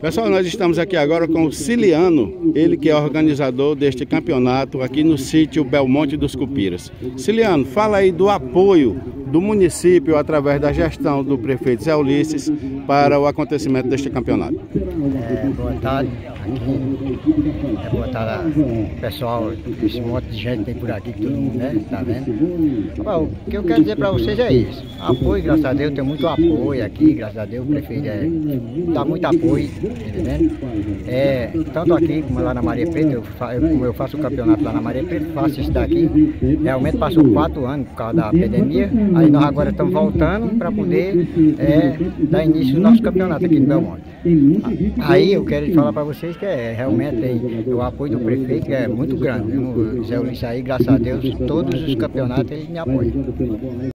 Pessoal, nós estamos aqui agora com o Ciliano, ele que é organizador deste campeonato aqui no sítio Belmonte dos Cupiras. Ciliano, fala aí do apoio do município através da gestão do prefeito Zé Ulisses para o acontecimento deste campeonato. É, boa tarde, aqui. É, boa tarde, pessoal, esse monte de gente tem por aqui, todo mundo, né? Tá vendo? Bom, o que eu quero dizer para vocês é isso. Apoio, graças a Deus, tem muito apoio aqui, graças a Deus, o prefeito é, dá muito apoio, entendendo? É, tanto aqui como lá na Maria Preta, eu, como eu faço o campeonato lá na Maria Preta, faço isso daqui. Realmente passou quatro anos por causa da pandemia. Aí nós agora estamos voltando para poder é, dar início ao nosso campeonato aqui no Belmonte. Aí eu quero falar para vocês que é, realmente tem, o apoio do prefeito é muito grande. O Zé Ulisses aí, graças a Deus, todos os campeonatos ele me apoia.